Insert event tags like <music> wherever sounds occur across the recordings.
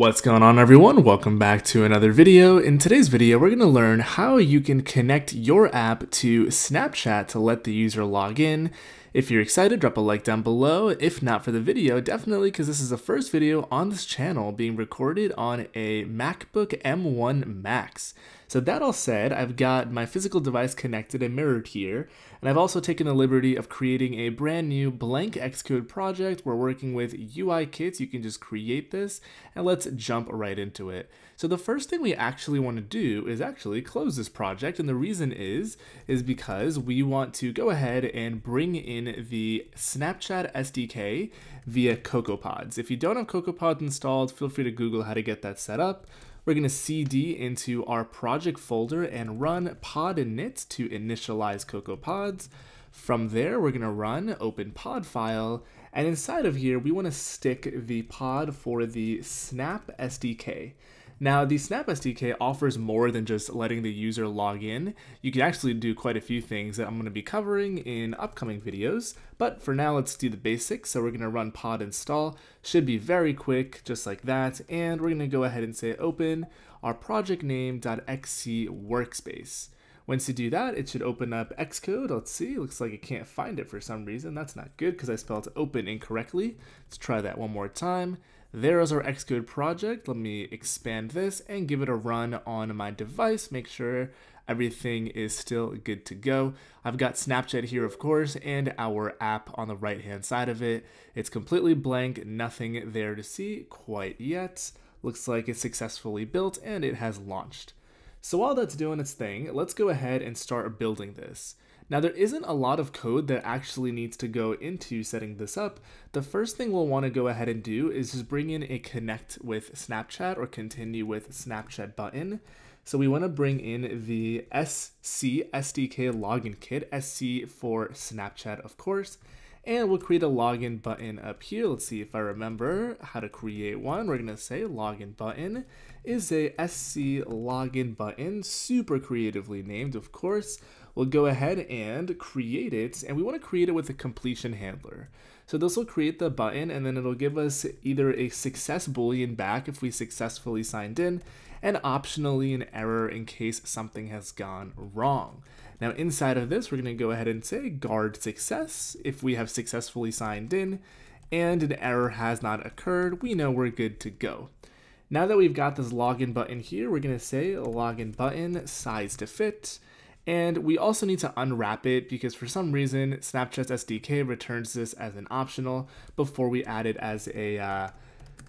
What's going on everyone? Welcome back to another video. In today's video, we're going to learn how you can connect your app to Snapchat to let the user log in. If you're excited, drop a like down below. If not for the video, definitely because this is the first video on this channel being recorded on a MacBook M1 Max. So that all said, I've got my physical device connected and mirrored here, and I've also taken the liberty of creating a brand new blank Xcode project. We're working with UI kits. You can just create this, and let's jump right into it. So the first thing we actually want to do is actually close this project, and the reason is, is because we want to go ahead and bring in the Snapchat SDK via CocoaPods. If you don't have CocoaPods installed, feel free to Google how to get that set up. We're going to cd into our project folder and run pod init to initialize CocoaPods. From there, we're going to run open Podfile, and inside of here, we want to stick the pod for the Snap SDK. Now, the Snap SDK offers more than just letting the user log in. You can actually do quite a few things that I'm going to be covering in upcoming videos, but for now, let's do the basics. So we're going to run pod install, should be very quick, just like that, and we're going to go ahead and say open our project name.xcworkspace. Once you do that, it should open up Xcode. Let's see, looks like it can't find it for some reason. That's not good because I spelled open incorrectly. Let's try that one more time. There is our Xcode project. Let me expand this and give it a run on my device. Make sure everything is still good to go. I've got Snapchat here, of course, and our app on the right hand side of it. It's completely blank, nothing there to see quite yet. Looks like it's successfully built and it has launched. So while that's doing its thing, let's go ahead and start building this. Now there isn't a lot of code that actually needs to go into setting this up. The first thing we'll want to go ahead and do is just bring in a connect with Snapchat or continue with Snapchat button. So we want to bring in the SC SDK login kit, SC for Snapchat of course, and we'll create a login button up here. Let's see if I remember how to create one. We're going to say login button is a SC login button, super creatively named of course we'll go ahead and create it, and we want to create it with a completion handler. So this will create the button, and then it'll give us either a success boolean back if we successfully signed in, and optionally an error in case something has gone wrong. Now inside of this, we're going to go ahead and say guard success if we have successfully signed in, and an error has not occurred, we know we're good to go. Now that we've got this login button here, we're going to say login button size to fit, and we also need to unwrap it because for some reason Snapchat SDK returns this as an optional before we add it as a uh,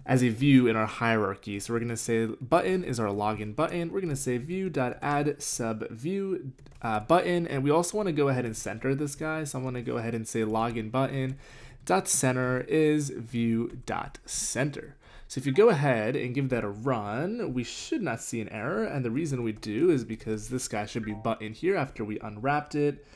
as a view in our hierarchy. So we're going to say button is our login button. We're going to say view.add sub view uh, button. And we also want to go ahead and center this guy. So I'm to go ahead and say login button dot center is view dot center. So if you go ahead and give that a run, we should not see an error. And the reason we do is because this guy should be button here after we unwrapped it.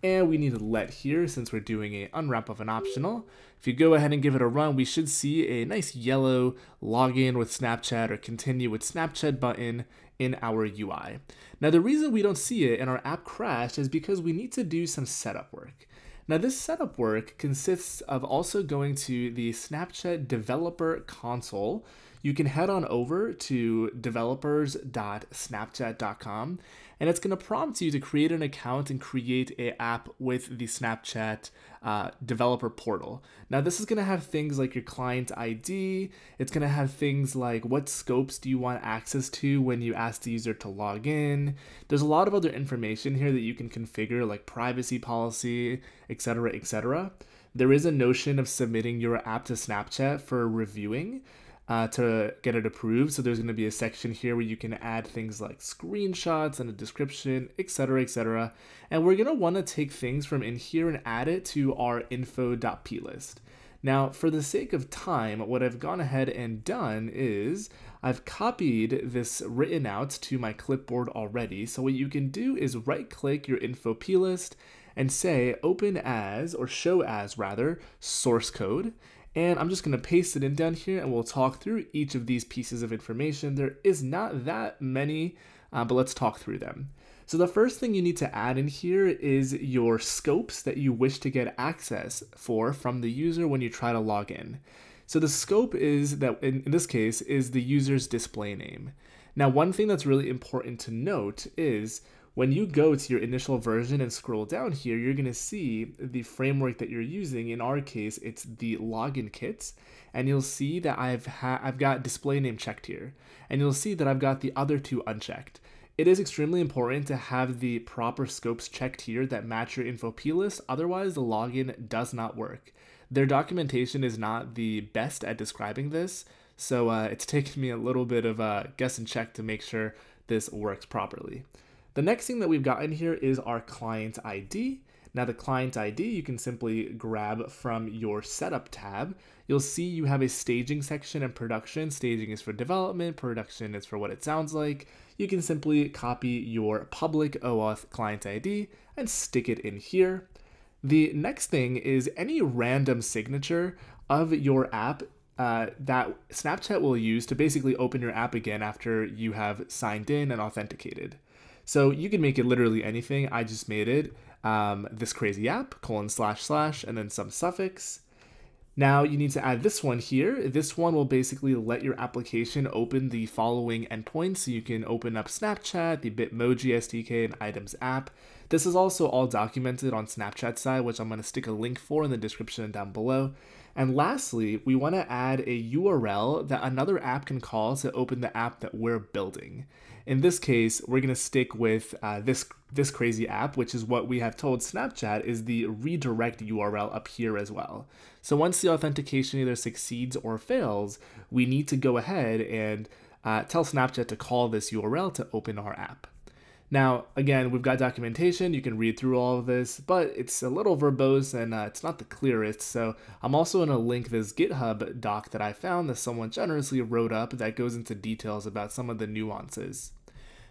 And we need to let here since we're doing a unwrap of an optional. If you go ahead and give it a run, we should see a nice yellow login with Snapchat or continue with Snapchat button in our UI. Now the reason we don't see it in our app crash is because we need to do some setup work. Now this setup work consists of also going to the Snapchat developer console. You can head on over to developers.snapchat.com and it's going to prompt you to create an account and create a app with the Snapchat uh, developer portal. Now this is going to have things like your client ID. It's going to have things like what scopes do you want access to when you ask the user to log in. There's a lot of other information here that you can configure like privacy policy, etc., etc. There is a notion of submitting your app to Snapchat for reviewing uh, to get it approved. So there's going to be a section here where you can add things like screenshots and a description, etc., etc. And we're going to want to take things from in here and add it to our info.plist. Now, for the sake of time, what I've gone ahead and done is I've copied this written out to my clipboard already. So what you can do is right click your info plist and say open as, or show as rather, source code. And I'm just going to paste it in down here and we'll talk through each of these pieces of information. There is not that many, uh, but let's talk through them. So the first thing you need to add in here is your scopes that you wish to get access for from the user when you try to log in. So the scope is that in, in this case is the user's display name. Now, one thing that's really important to note is when you go to your initial version and scroll down here, you're going to see the framework that you're using. In our case, it's the login kits, and you'll see that I've I've got display name checked here, and you'll see that I've got the other two unchecked. It is extremely important to have the proper scopes checked here that match your info plist, otherwise the login does not work. Their documentation is not the best at describing this, so uh, it's taken me a little bit of a guess and check to make sure this works properly. The next thing that we've got in here is our client ID. Now the client ID you can simply grab from your setup tab. You'll see you have a staging section and production. Staging is for development, production is for what it sounds like. You can simply copy your public OAuth client ID and stick it in here. The next thing is any random signature of your app uh, that Snapchat will use to basically open your app again after you have signed in and authenticated. So you can make it literally anything. I just made it um, this crazy app, colon slash slash, and then some suffix. Now you need to add this one here. This one will basically let your application open the following endpoints. So you can open up Snapchat, the Bitmoji SDK, and Items app. This is also all documented on Snapchat side, which I'm going to stick a link for in the description down below. And lastly, we want to add a URL that another app can call to open the app that we're building. In this case, we're going to stick with uh, this, this crazy app, which is what we have told Snapchat is the redirect URL up here as well. So once the authentication either succeeds or fails, we need to go ahead and uh, tell Snapchat to call this URL to open our app. Now, again, we've got documentation. You can read through all of this, but it's a little verbose and uh, it's not the clearest. So I'm also going to link this GitHub doc that I found that someone generously wrote up that goes into details about some of the nuances.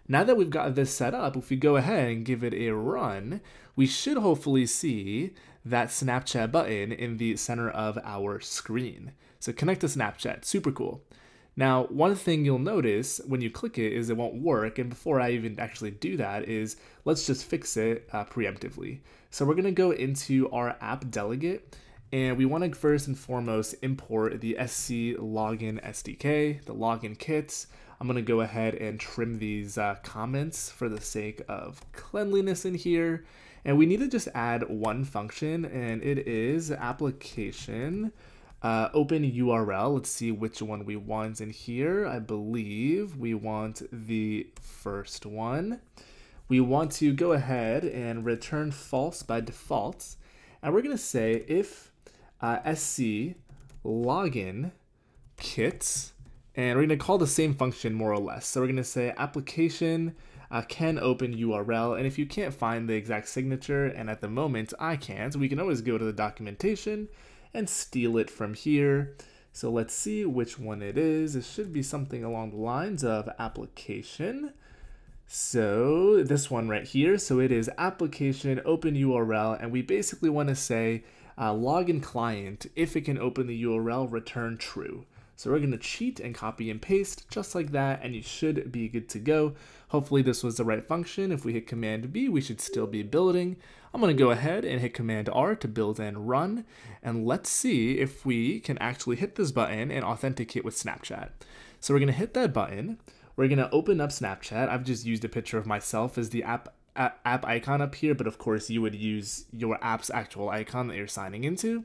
Now that we've got this set up, if we go ahead and give it a run, we should hopefully see that Snapchat button in the center of our screen. So connect to Snapchat, super cool. Now, one thing you'll notice when you click it is it won't work, and before I even actually do that is let's just fix it uh, preemptively. So we're gonna go into our app delegate, and we wanna first and foremost import the SC login SDK, the login kits. I'm gonna go ahead and trim these uh, comments for the sake of cleanliness in here. And we need to just add one function, and it is application uh, open URL, let's see which one we want in here. I believe we want the first one. We want to go ahead and return false by default. And we're going to say if uh, sc login kit, and we're going to call the same function more or less. So we're going to say application uh, can open URL, and if you can't find the exact signature, and at the moment I can't, we can always go to the documentation and steal it from here. So let's see which one it is. It should be something along the lines of application. So this one right here, so it is application open URL, and we basically want to say uh, login client, if it can open the URL, return true. So we're going to cheat and copy and paste just like that, and you should be good to go. Hopefully this was the right function. If we hit Command B, we should still be building. I'm going to go ahead and hit Command R to build and run, and let's see if we can actually hit this button and authenticate with Snapchat. So we're going to hit that button. We're going to open up Snapchat. I've just used a picture of myself as the app app icon up here, but of course you would use your app's actual icon that you're signing into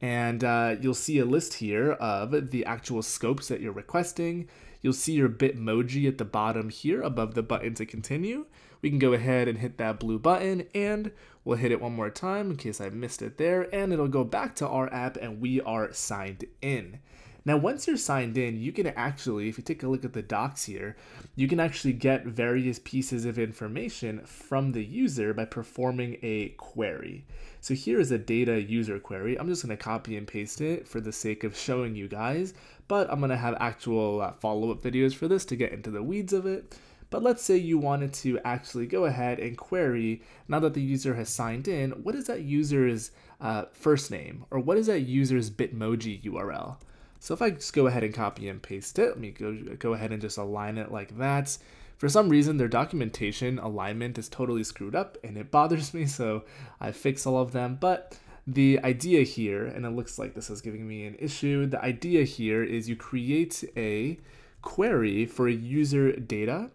and uh, you'll see a list here of the actual scopes that you're requesting. You'll see your Bitmoji at the bottom here above the button to continue. We can go ahead and hit that blue button and we'll hit it one more time in case I missed it there and it'll go back to our app and we are signed in. Now, once you're signed in, you can actually, if you take a look at the docs here, you can actually get various pieces of information from the user by performing a query. So here is a data user query. I'm just going to copy and paste it for the sake of showing you guys, but I'm going to have actual uh, follow-up videos for this to get into the weeds of it. But let's say you wanted to actually go ahead and query, now that the user has signed in, what is that user's uh, first name? Or what is that user's Bitmoji URL? So if I just go ahead and copy and paste it, let me go, go ahead and just align it like that. For some reason, their documentation alignment is totally screwed up and it bothers <laughs> me, so I fix all of them. But the idea here, and it looks like this is giving me an issue, the idea here is you create a query for user data,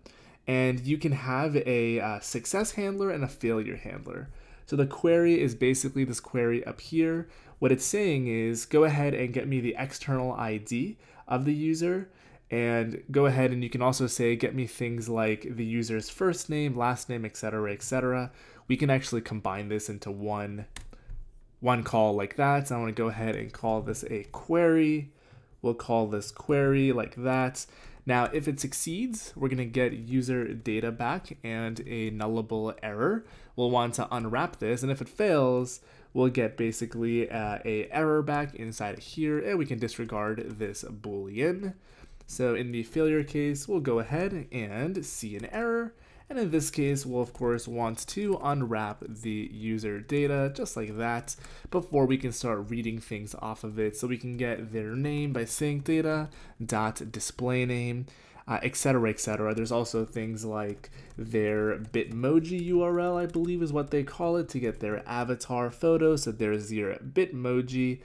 and you can have a uh, success handler and a failure handler. So the query is basically this query up here. What it's saying is go ahead and get me the external ID of the user and go ahead and you can also say get me things like the user's first name, last name, etc., etc. We can actually combine this into one one call like that. So I want to go ahead and call this a query. We'll call this query like that. Now, if it succeeds, we're going to get user data back and a nullable error. We'll want to unwrap this, and if it fails, we'll get basically uh, a error back inside here, and we can disregard this boolean. So in the failure case, we'll go ahead and see an error, and in this case, we'll of course want to unwrap the user data just like that before we can start reading things off of it. So we can get their name by saying data dot display name, etc., uh, etc. Et There's also things like their Bitmoji URL, I believe is what they call it, to get their avatar photo. So there's your Bitmoji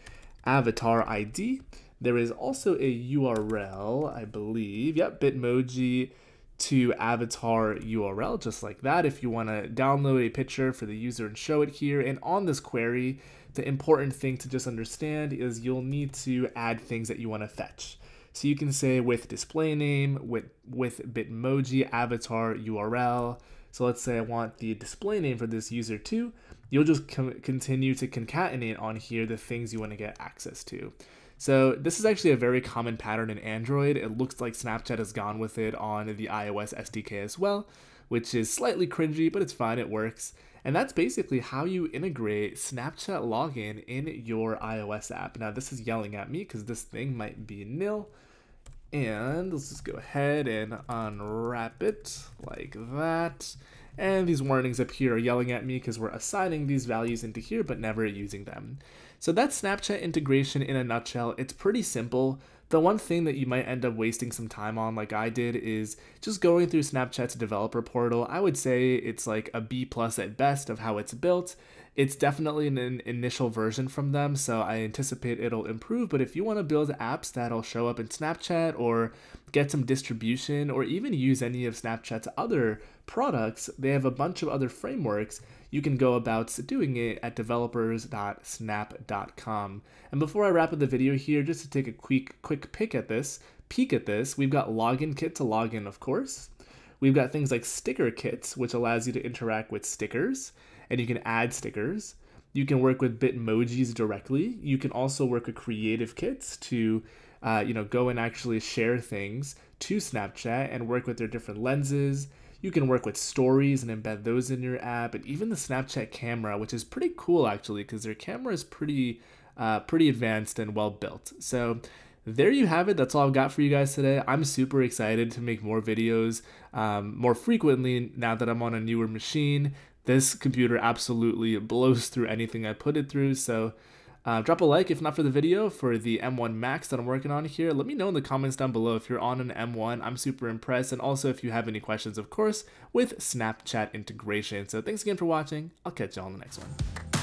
avatar ID. There is also a URL, I believe. Yep, Bitmoji to avatar URL just like that if you want to download a picture for the user and show it here. And on this query, the important thing to just understand is you'll need to add things that you want to fetch. So you can say with display name, with, with Bitmoji avatar URL. So let's say I want the display name for this user too. You'll just continue to concatenate on here the things you want to get access to. So this is actually a very common pattern in Android. It looks like Snapchat has gone with it on the iOS SDK as well, which is slightly cringy, but it's fine, it works. And that's basically how you integrate Snapchat login in your iOS app. Now this is yelling at me because this thing might be nil. And let's just go ahead and unwrap it like that. And these warnings up here are yelling at me because we're assigning these values into here but never using them. So that's Snapchat integration in a nutshell. It's pretty simple. The one thing that you might end up wasting some time on, like I did, is just going through Snapchat's developer portal. I would say it's like a B plus at best of how it's built. It's definitely an initial version from them, so I anticipate it'll improve. But if you want to build apps that'll show up in Snapchat or get some distribution or even use any of Snapchat's other products, they have a bunch of other frameworks you can go about doing it at developers.snap.com. And before I wrap up the video here, just to take a quick quick pick at this, peek at this, we've got login kit to login, of course. We've got things like sticker kits, which allows you to interact with stickers, and you can add stickers. You can work with Bitmojis directly. You can also work with creative kits to, uh, you know, go and actually share things to Snapchat and work with their different lenses you can work with stories and embed those in your app, and even the Snapchat camera, which is pretty cool actually, because their camera is pretty, uh, pretty advanced and well built. So there you have it. That's all I've got for you guys today. I'm super excited to make more videos um, more frequently now that I'm on a newer machine. This computer absolutely blows through anything I put it through. So uh, drop a like if not for the video for the M1 Max that I'm working on here. Let me know in the comments down below if you're on an M1. I'm super impressed. And also if you have any questions, of course, with Snapchat integration. So thanks again for watching. I'll catch you on the next one.